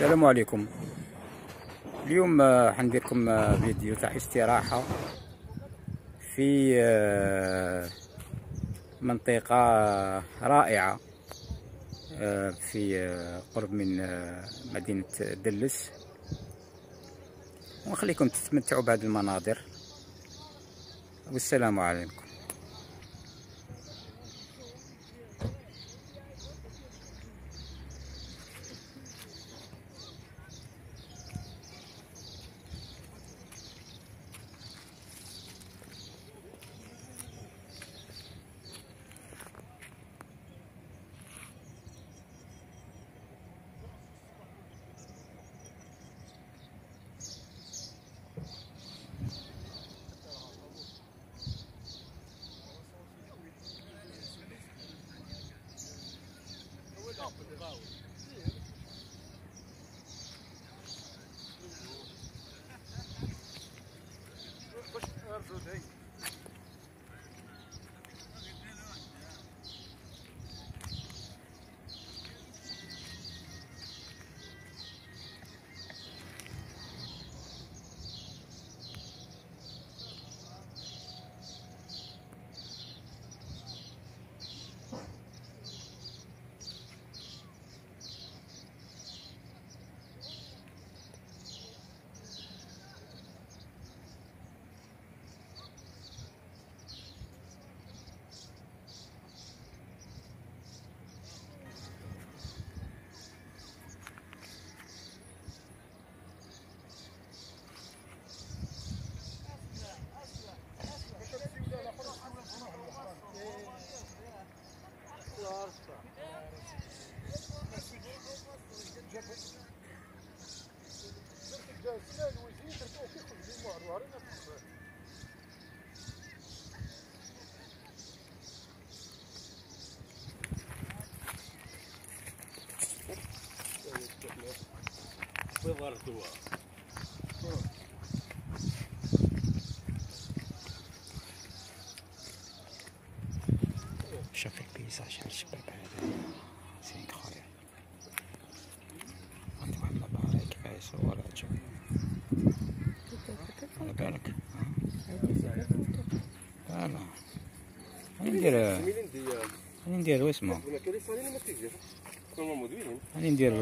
السلام عليكم. اليوم آه، حندير لكم آه، فيديو تاع استراحة في آه، منطقة رائعة آه، في قرب من مدينة دلس. ونخليكم تستمتعوا بهذه المناظر. والسلام عليكم. up with the vote. شوف البيزاج على الشباب هذا. زين خويا عندي واحد الباري كيف يصور عجب هاني ندير هاني ندير واسمه هاني ندير